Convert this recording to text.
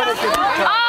enjoyed it. Oh,